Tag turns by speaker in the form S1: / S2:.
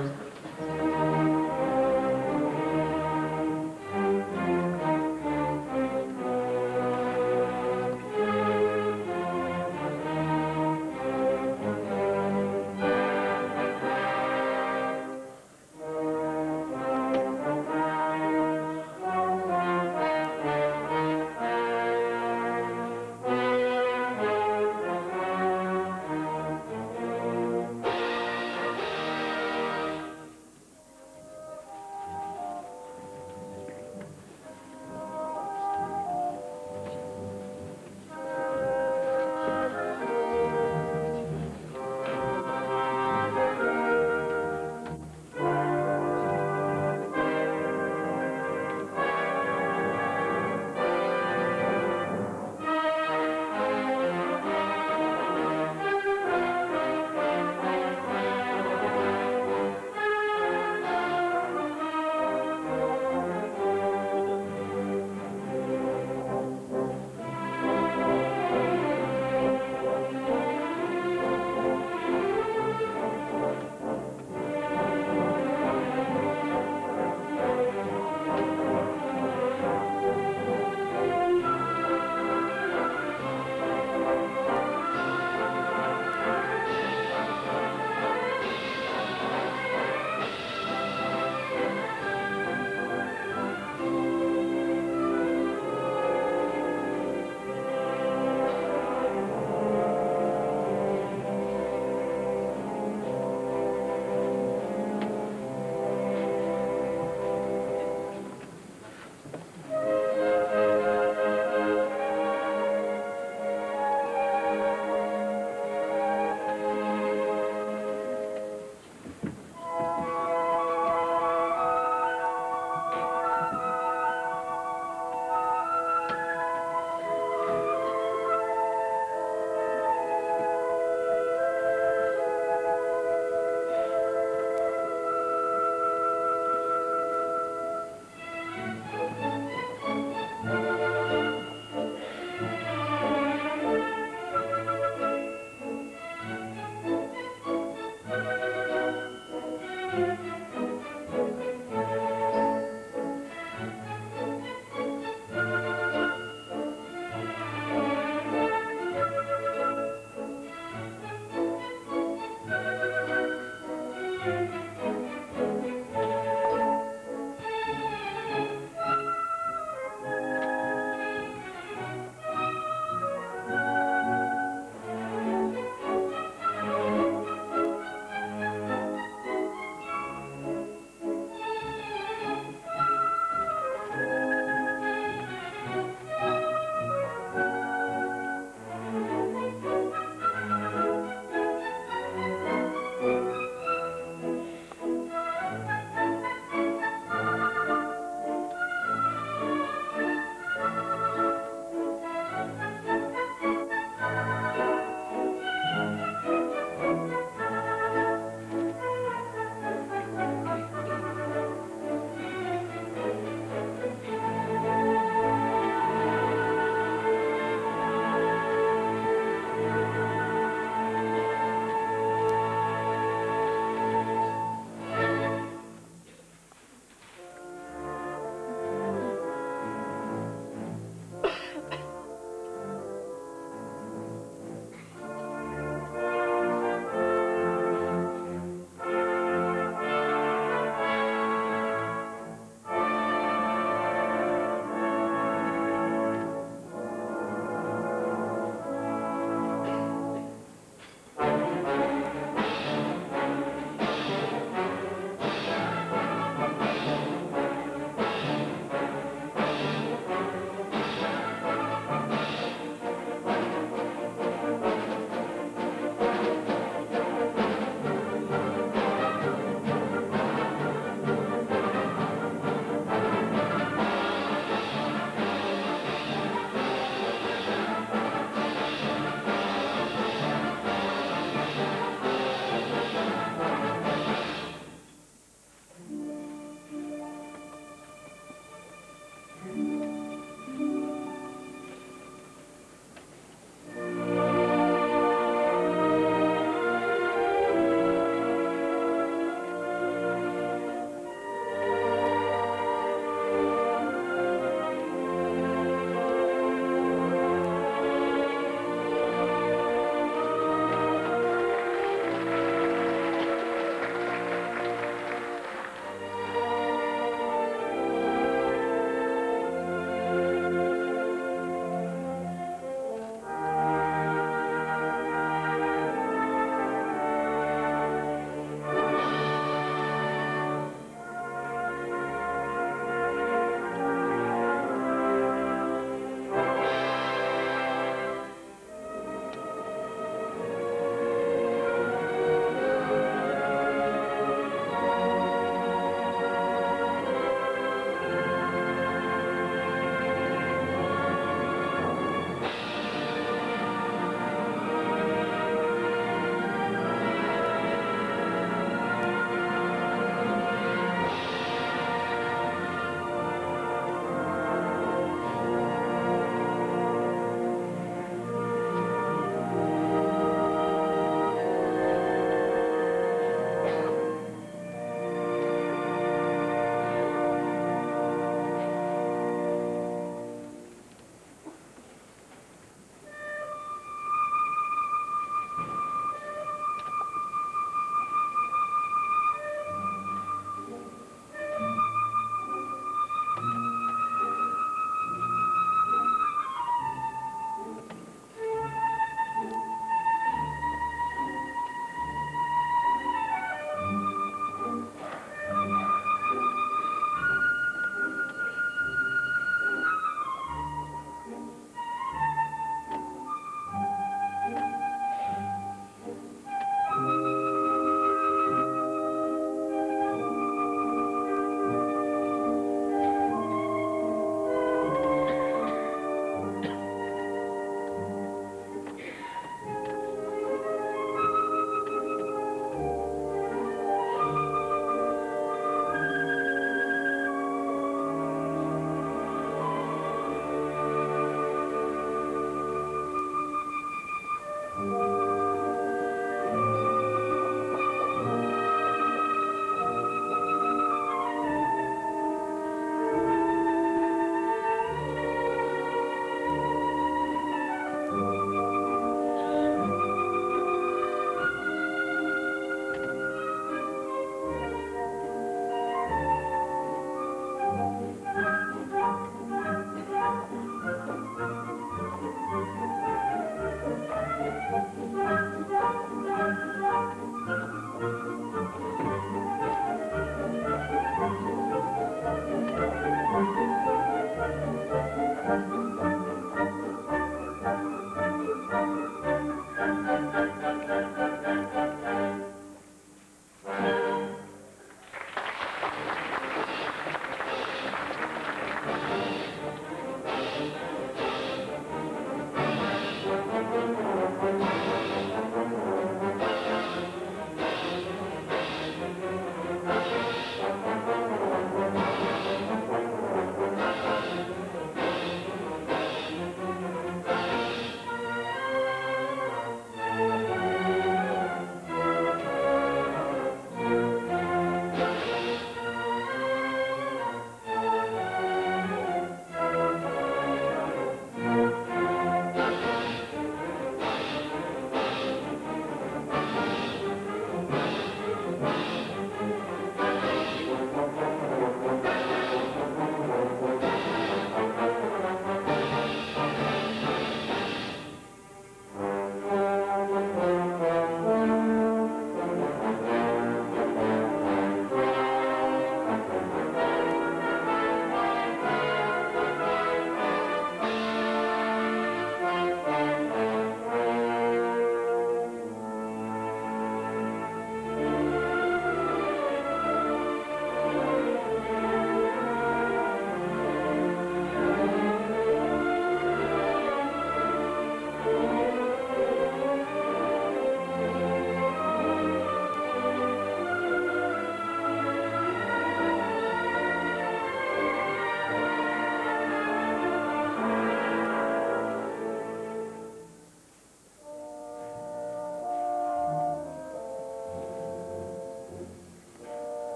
S1: Amém.